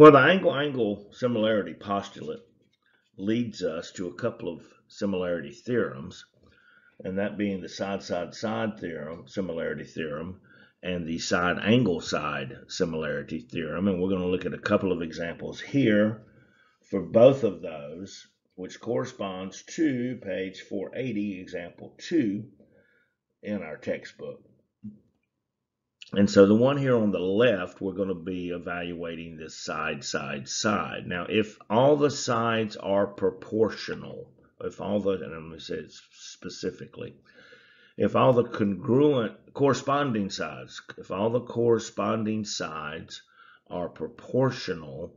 Well, the angle-angle similarity postulate leads us to a couple of similarity theorems, and that being the side-side-side theorem, similarity theorem, and the side-angle-side similarity theorem. And we're going to look at a couple of examples here for both of those, which corresponds to page 480, example 2 in our textbook. And so the one here on the left, we're going to be evaluating this side, side, side. Now, if all the sides are proportional, if all the, and I'm going to say it specifically, if all the congruent corresponding sides, if all the corresponding sides are proportional,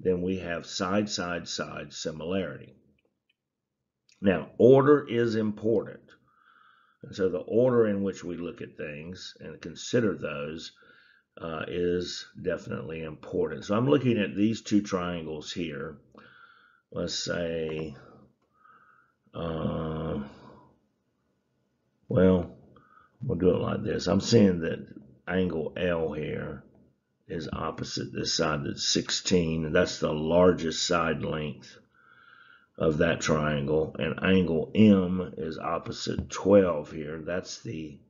then we have side, side, side similarity. Now, order is important. And so the order in which we look at things and consider those uh, is definitely important. So I'm looking at these two triangles here. Let's say, uh, well, we'll do it like this. I'm seeing that angle L here is opposite this side that's 16, and that's the largest side length of that triangle and angle M is opposite 12 here. That's the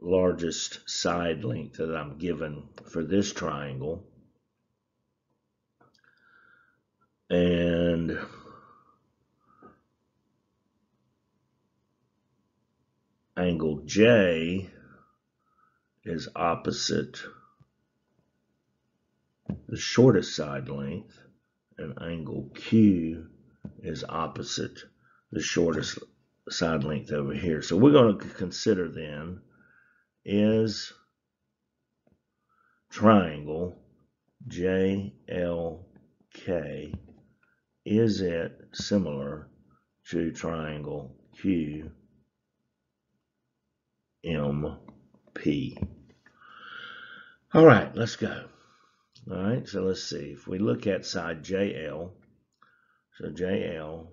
largest side length that I'm given for this triangle. And angle J is opposite the shortest side length and angle Q is opposite the shortest side length over here. So we're going to consider then is triangle JLK, is it similar to triangle QMP? All right, let's go. All right, so let's see. If we look at side JL, so JL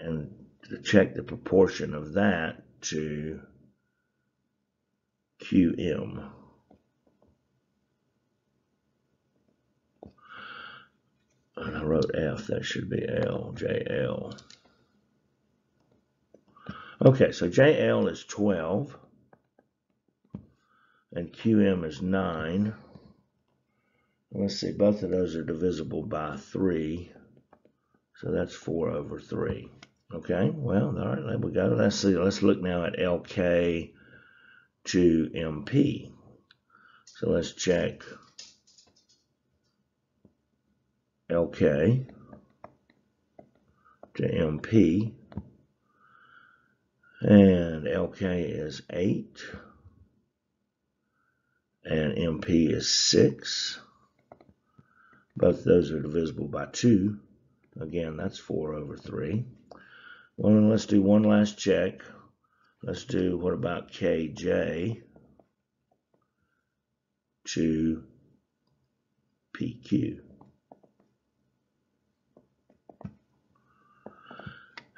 and to check the proportion of that to QM. And I wrote F, that should be L, JL. Okay, so JL is 12 and QM is 9. Let's see, both of those are divisible by 3. So that's 4 over 3. Okay, well, all right, there we go. Let's see. Let's look now at LK to MP. So let's check LK to MP. And LK is 8. And MP is 6. Both those are divisible by 2. Again, that's 4 over 3. Well, then let's do one last check. Let's do, what about KJ to PQ?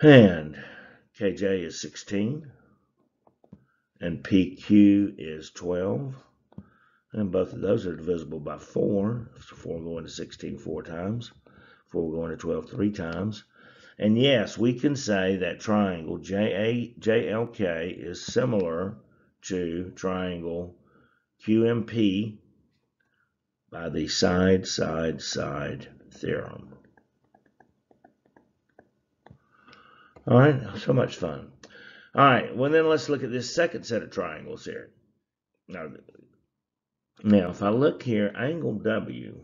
And KJ is 16 and PQ is 12. And both of those are divisible by 4. So 4 going to 16 four times. 4 going to 12 three times. And yes, we can say that triangle JA, JLK is similar to triangle QMP by the side, side, side theorem. All right, so much fun. All right, well then let's look at this second set of triangles here. Now, now if I look here, angle W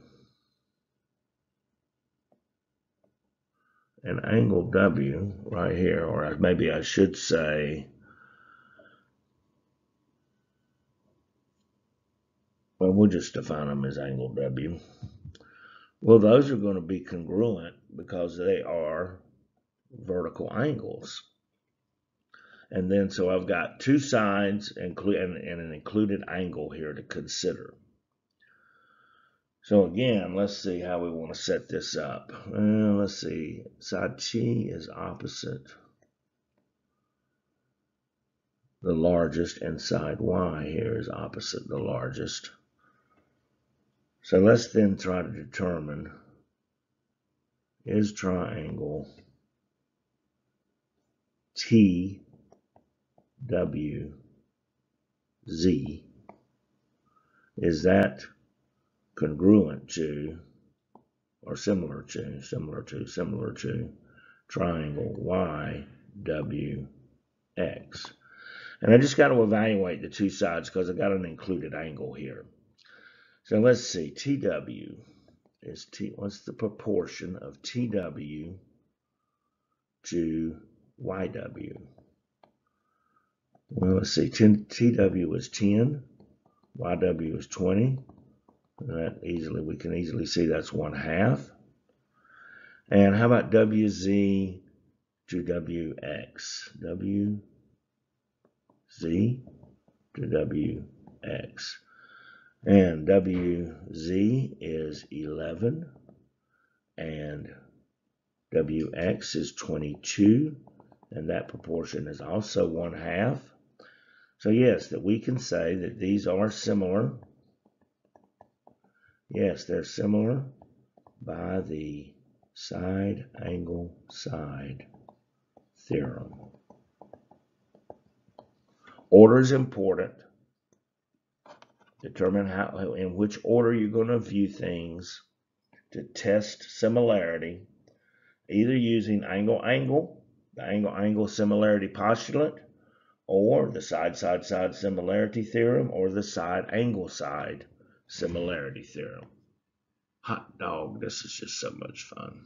and angle W right here, or maybe I should say, well, we'll just define them as angle W. Well, those are going to be congruent because they are vertical angles. And then so I've got two sides and, and an included angle here to consider. So again, let's see how we want to set this up. Uh, let's see, side T is opposite the largest, and side y here is opposite the largest. So let's then try to determine is triangle T W Z. Is that congruent to or similar to similar to similar to triangle Y W X? And I just got to evaluate the two sides because I got an included angle here. So let's see TW is T what's the proportion of TW to YW well, let's see, 10, TW is 10, YW is 20. That easily, we can easily see that's one half. And how about WZ to WX? WZ to WX. And WZ is 11. And WX is 22. And that proportion is also one half. So yes, that we can say that these are similar. Yes, they're similar by the side angle side theorem. Order is important. Determine how in which order you're going to view things to test similarity, either using angle-angle, the angle-angle similarity postulate, or the side-side-side similarity theorem, or the side-angle-side similarity theorem. Hot dog, this is just so much fun.